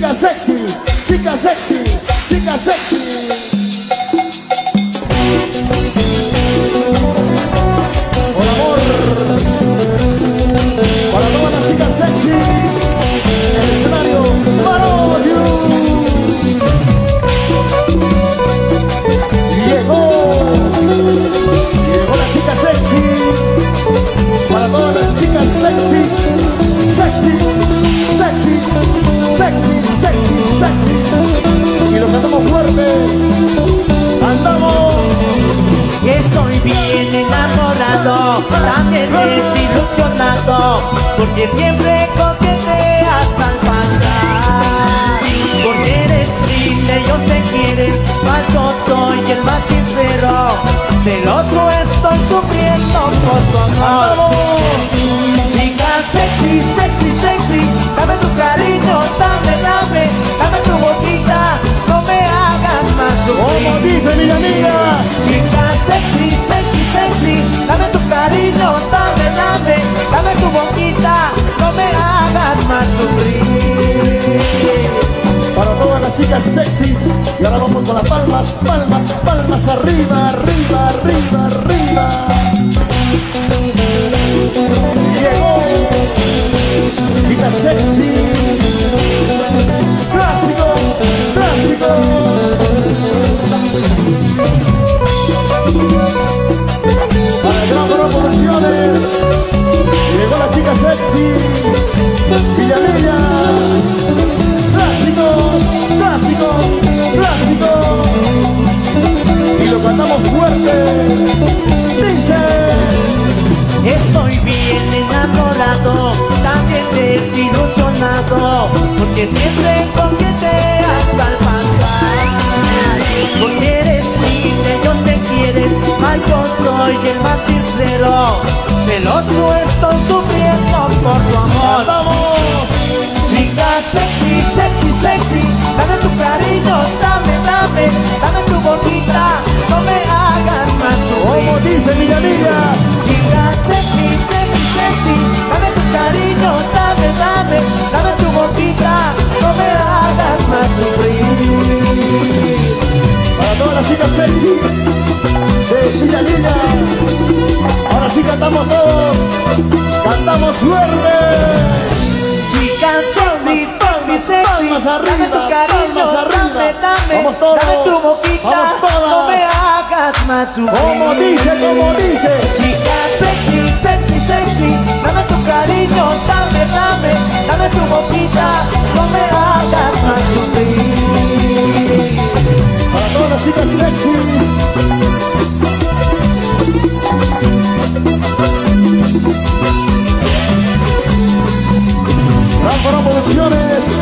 chica sexy, chica sexy, chica sexy. Para todas las chicas sexy, el escenario, Marodio. Llegó, llegó la chica sexy, para todas las chicas sexy, sexy, sexy, sexy, sexy. Y lo cantamos fuerte, andamos. Estoy bien enamorado, también desilusionado, porque siempre coqueteas al pasar. Porque eres triste, ellos te quieren, mas yo soy el más sincero. Celoso estoy sufriendo por tu amor. Chicas sexys. Y ahora vamos con las palmas, palmas, palmas arriba, arriba, arriba. Cantamos fuerte. Dice. Estoy bien enamorado También desilusionado Porque siempre coqueteas al pasar Porque eres triste, ellos te quieren Mas yo soy el más sincero Celoso cantamos todos. Cantamos fuerte. Chica sexy, sexy, palmas, sexy palmas arriba, Dame tu cariño, palmas arriba. dame, dame Vamos todos, Dame tu boquita. No me hagas más sufrir Como dice, como dice. Producciones.